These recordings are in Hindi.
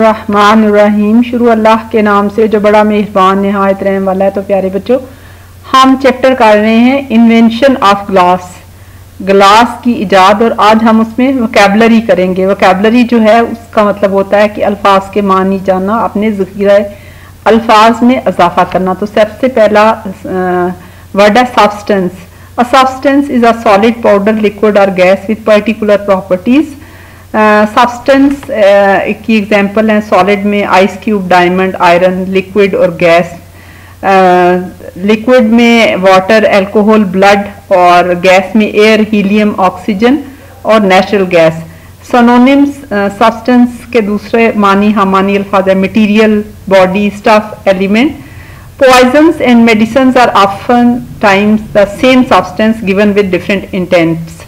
रहमान रहीम शुरू अल्लाह के नाम से जो बड़ा मेहरबान, नहायत रहने वाला है तो प्यारे बच्चों, हम चैप्टर कर रहे हैं इन्वेंशन ऑफ़ ग्लास ग्लास की इजाद और आज हम उसमें वोकेबलरी करेंगे। वोकेबलरी जो है, उसका मतलब होता है कि अल्फाज के मानी जाना, अपने जखीरा अल्फाज में इजाफा करना। तो सबसे पहला वर्ड है substance a substance is a solid powder liquid or gas with particular properties substance की एग्जांपल हैं सॉलिड में ice cube diamond iron liquid और गैस लिक्विड में वाटर अल्कोहल ब्लड और गैस में एयर हीलियम ऑक्सीजन और नेचुरल गैस सोनोनिम्स सब्सटेंस के दूसरे मानी हमानी मानी अल्फाज है material body stuff element poisons and medicine are often times the same substance given with different intents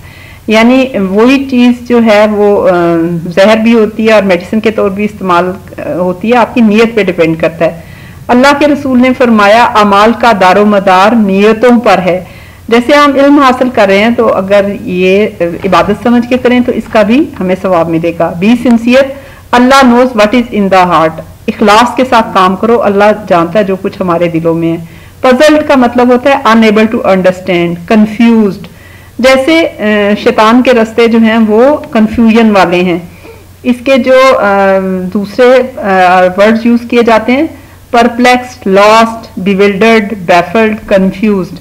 यानी वही चीज़ जो है वो जहर भी होती है और मेडिसिन के तौर भी इस्तेमाल होती है, आपकी नीयत पे डिपेंड करता है। अल्लाह के रसूल ने फरमाया, अमाल का दारो मदार नीयतों पर है। जैसे हम इल्म हासिल कर रहे हैं तो अगर ये इबादत समझ के करें तो इसका भी हमें सवाब मिलेगा। Be sincere Allah knows what is in the heart इखलास के साथ काम करो, अल्लाह जानता है जो कुछ हमारे दिलों में है। पजल्ट का मतलब होता है अनएबल टू अंडरस्टैंड कंफ्यूज्ड जैसे शैतान के रास्ते जो हैं, वो कंफ्यूजन वाले हैं। इसके जो दूसरे वर्ड्स यूज़ किए जाते हैं perplexed lost bewildered baffled confused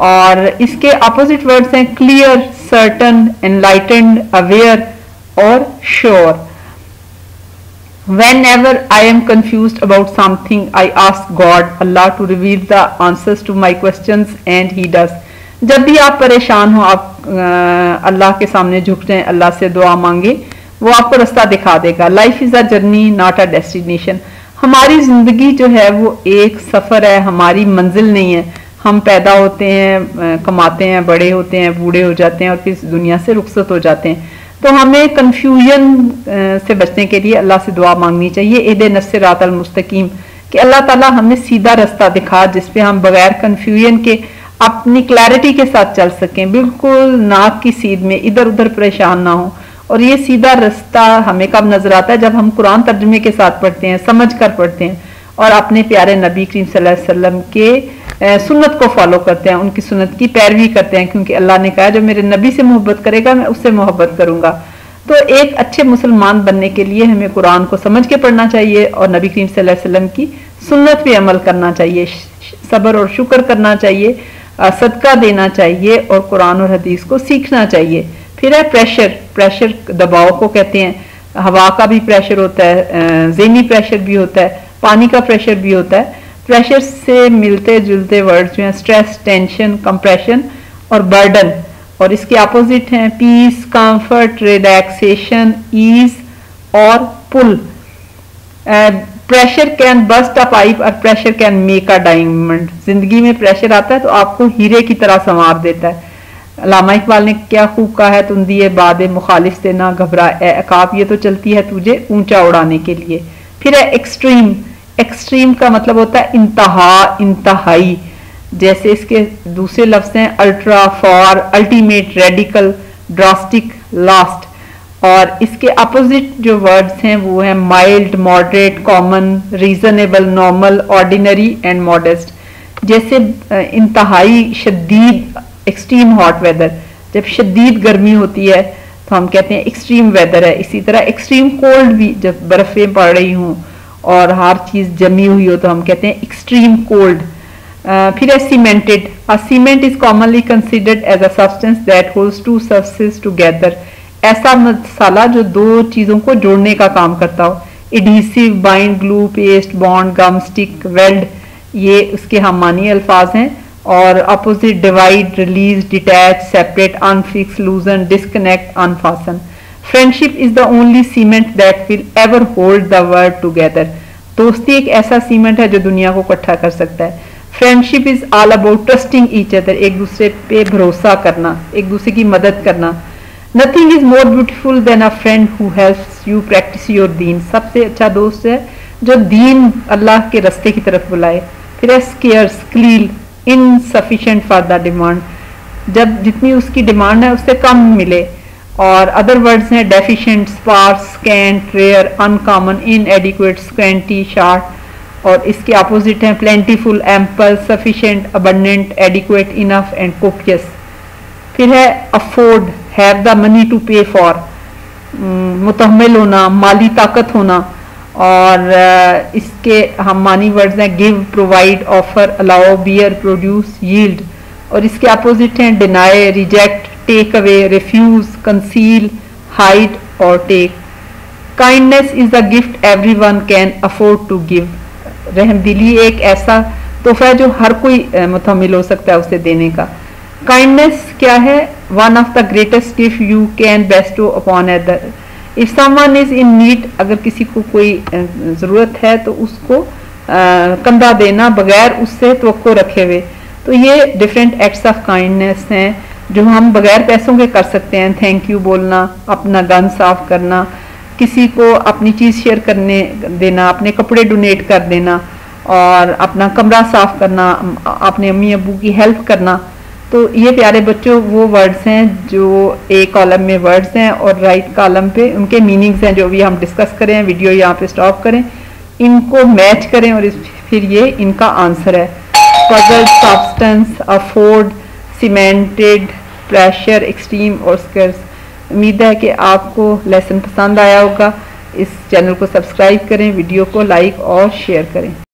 और इसके अपोजिट वर्ड्स हैं क्लियर सर्टन एनलाइटेंड अवेयर और sure whenever I am confuse about something I ask God Allah to reveal the answers to my question and he does जब भी आप परेशान हो, आप अल्लाह के सामने झुक जाए, अल्लाह से दुआ मांगे, वो आपको रास्ता दिखा देगा। Life is a journey not a destination हमारी ज़िंदगी जो है, वो एक सफ़र है, हमारी मंजिल नहीं है। हम पैदा होते हैं कमाते हैं, बड़े होते हैं, बूढ़े हो जाते हैं और फिर दुनिया से रुखसत हो जाते हैं। तो हमें कंफ्यूजन से बचने के लिए अल्लाह से दुआ मांगनी चाहिए। ईद नसरात मुस्तकीम, कि अल्लाह ताला हमें सीधा रास्ता दिखा जिसपे हम बगैर कंफ्यूजन के अपनी क्लैरिटी के साथ चल सकें। बिल्कुल नाक की सीध में इधर उधर परेशान ना हो। और ये सीधा रास्ता हमें कब नज़र आता है? जब हम कुरान तर्जमे के साथ पढ़ते हैं, समझ कर पढ़ते हैं और अपने प्यारे नबी करीम वसल्लम के सुन्नत को फॉलो करते हैं, उनकी सुन्नत की पैरवी करते हैं, क्योंकि अल्लाह ने कहा जो मेरे नबी से मोहब्बत करेगा, मैं उससे मोहब्बत करूँगा। तो एक अच्छे मुसलमान बनने के लिए हमें कुरान को समझ के पढ़ना चाहिए और नबी करीम वसल्लम की सुन्नत पे अमल करना चाहिए सब्र और शुक्र करना चाहिए। सदका देना चाहिए और कुरान और हदीस को सीखना चाहिए। फिर है प्रेशर प्रेशर दबाव को कहते हैं। हवा का भी प्रेशर होता है जेनी प्रेशर भी होता है, पानी का प्रेशर भी होता है। प्रेशर से मिलते जुलते वर्ड जो हैं स्ट्रेस टेंशन कंप्रेशन और बर्डन और इसके अपोजिट हैं पीस कंफर्ट रिलैक्सेशन ईज और pull pressure can burst a pipe or pressure can make a diamond ज़िंदगी में प्रेशर आता है तो आपको हीरे की तरह संवार देता है। लामा इकबाल ने क्या खूब कहा है, तुम दिए बाद मुखालिफ से ना घबरा। अकाब ये तो चलती है तुझे ऊँचा उड़ाने के लिए। फिर है एक्सट्रीम एक्सट्रीम का मतलब होता है इंतहा, इंतहाई। जैसे इसके दूसरे लफ्ज हैं ultra for ultimate radical drastic last और इसके अपोजिट जो वर्ड्स हैं, वो हैं mild moderate common reasonable normal ordinary and modest जैसे इंतहाई, शदीद एक्सट्रीम हॉट वेदर जब शदीद गर्मी होती है तो हम कहते हैं एक्सट्रीम वेदर है। इसी तरह एक्सट्रीम कोल्ड भी, जब बर्फें पड़ रही हूँ और हर चीज़ जमी हुई हो तो हम कहते हैं एक्सट्रीम कोल्ड फिर है cemented a cement is commonly considered as a substance that holds two surface together ऐसा मसाला जो दो चीज़ों को जोड़ने का काम करता हो। Adhesive, bind, glue, paste, bond, gum, stick, weld, ये उसके हम मानी अल्फाज हैं। और opposite divide release detach separate unfix loosen disconnect unfasten friendship is the only cement that will ever hold the world together दोस्ती एक ऐसा सीमेंट है जो दुनिया को इकट्ठा कर सकता है। Friendship is all about trusting each other एक दूसरे पे भरोसा करना, एक दूसरे की मदद करना। Nothing is more beautiful than a friend who helps you practice your दीन सबसे अच्छा दोस्त है जो दीन अल्लाह के रस्ते की तरफ़ बुलाए। फिर है स्केयर्स क्लील इनसफिशियंट फॉर द डिमांड जब जितनी उसकी डिमांड है, उससे कम मिले। और अदर वर्ड्स हैं deficient sparse scant rare uncommon inadequate scanty short और इसके अपोजिट हैं plentiful ample sufficient abundant adequate enough and copious फिर है afford have the money to pay for मुतहमल होना, माली ताकत होना, और इसके हम मानी वर्ड्स हैं give provide offer allow bear produce yield और इसके अपोजिट हैं deny reject take away refuse conceal hide और take kindness is the gift everyone can afford to give रहमदिली एक ऐसा तोहफा है जो हर कोई मुतमिल हो सकता है उसे देने का। काइंडनेस क्या है? One of the greatest gift you can bestow upon other if someone is in need अगर किसी को कोई ज़रूरत है तो उसको कंधा देना बगैर उससे तो रखे हुए। तो ये डिफरेंट एक्ट्स ऑफ़ काइंडनेस हैं, जो हम बगैर पैसों के कर सकते हैं। थैंक यू बोलना, अपना गन साफ़ करना, किसी को अपनी चीज़ शेयर करने, देना, अपने कपड़े डोनेट कर देना, और अपना कमरा साफ़ करना, अपने अम्मी अबू की हेल्प करना। तो ये प्यारे बच्चों, वो वर्ड्स हैं जो ए कॉलम में वर्ड्स हैं और राइट कॉलम पे उनके मीनिंग्स हैं जो भी हम डिस्कस करें वीडियो यहाँ पे स्टॉप करें। इनको मैच करें और फिर ये इनका आंसर है। Puzzle substance afford cemented pressure extreme और स्कर्स उम्मीद है कि आपको लेसन पसंद आया होगा। इस चैनल को सब्सक्राइब करें वीडियो को लाइक और शेयर करें।